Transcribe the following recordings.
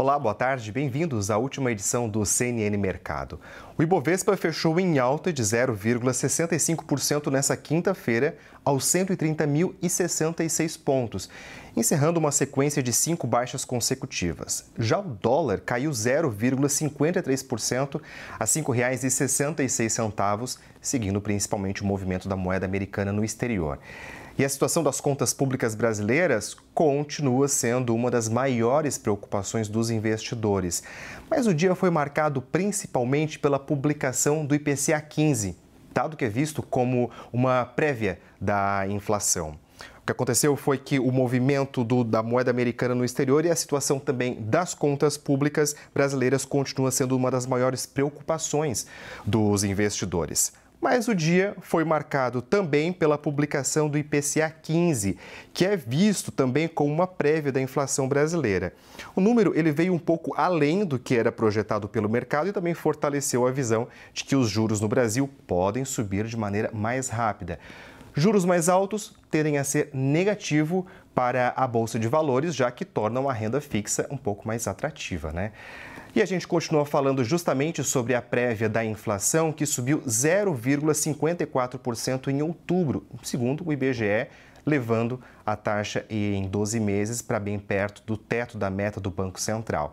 Olá, boa tarde, bem-vindos à última edição do CNN Mercado. O Ibovespa fechou em alta de 0,65% nessa quinta-feira, aos 130.066 pontos, encerrando uma sequência de cinco baixas consecutivas. Já o dólar caiu 0,53% a R$ 5,66, seguindo principalmente o movimento da moeda americana no exterior. E a situação das contas públicas brasileiras continua sendo uma das maiores preocupações dos investidores. Mas o dia foi marcado principalmente pela publicação do IPCA 15, dado que é visto como uma prévia da inflação. O que aconteceu foi que o movimento do, da moeda americana no exterior e a situação também das contas públicas brasileiras continua sendo uma das maiores preocupações dos investidores. Mas o dia foi marcado também pela publicação do IPCA 15, que é visto também como uma prévia da inflação brasileira. O número ele veio um pouco além do que era projetado pelo mercado e também fortaleceu a visão de que os juros no Brasil podem subir de maneira mais rápida. Juros mais altos tendem a ser negativo para a bolsa de valores, já que tornam a renda fixa um pouco mais atrativa, né? E a gente continua falando justamente sobre a prévia da inflação, que subiu 0,54% em outubro, segundo o IBGE, levando a taxa em 12 meses para bem perto do teto da meta do Banco Central.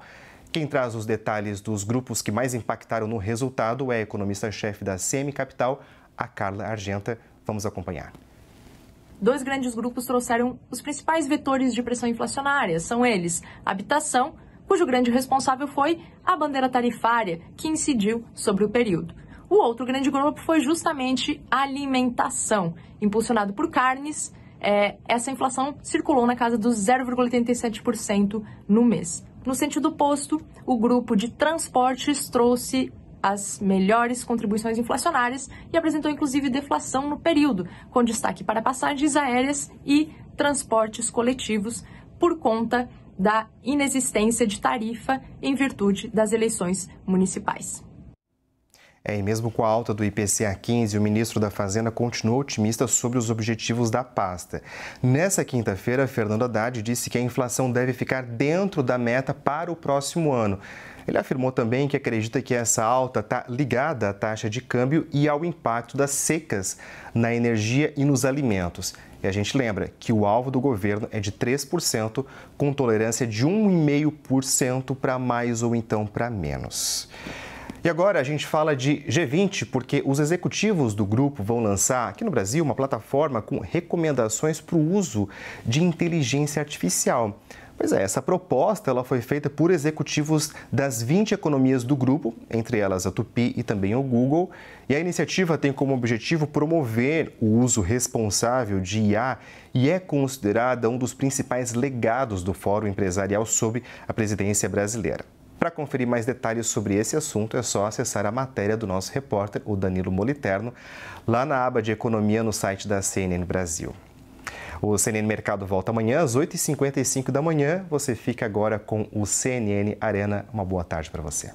Quem traz os detalhes dos grupos que mais impactaram no resultado é a economista-chefe da CM Capital, a Carla Argenta. Vamos acompanhar. Dois grandes grupos trouxeram os principais vetores de pressão inflacionária. São eles habitação cujo grande responsável foi a bandeira tarifária, que incidiu sobre o período. O outro grande grupo foi justamente alimentação, impulsionado por carnes. É, essa inflação circulou na casa dos 0,87% no mês. No sentido oposto, o grupo de transportes trouxe as melhores contribuições inflacionárias e apresentou inclusive deflação no período, com destaque para passagens aéreas e transportes coletivos por conta da inexistência de tarifa em virtude das eleições municipais. É, e mesmo com a alta do IPCA 15, o ministro da Fazenda continuou otimista sobre os objetivos da pasta. Nessa quinta-feira, Fernando Haddad disse que a inflação deve ficar dentro da meta para o próximo ano. Ele afirmou também que acredita que essa alta está ligada à taxa de câmbio e ao impacto das secas na energia e nos alimentos. E a gente lembra que o alvo do governo é de 3%, com tolerância de 1,5% para mais ou então para menos. E agora a gente fala de G20, porque os executivos do grupo vão lançar aqui no Brasil uma plataforma com recomendações para o uso de inteligência artificial. Pois é, essa proposta ela foi feita por executivos das 20 economias do grupo, entre elas a Tupi e também o Google, e a iniciativa tem como objetivo promover o uso responsável de IA e é considerada um dos principais legados do Fórum Empresarial sob a presidência brasileira. Para conferir mais detalhes sobre esse assunto, é só acessar a matéria do nosso repórter, o Danilo Moliterno, lá na aba de Economia no site da CNN Brasil. O CNN Mercado volta amanhã às 8h55 da manhã. Você fica agora com o CNN Arena. Uma boa tarde para você.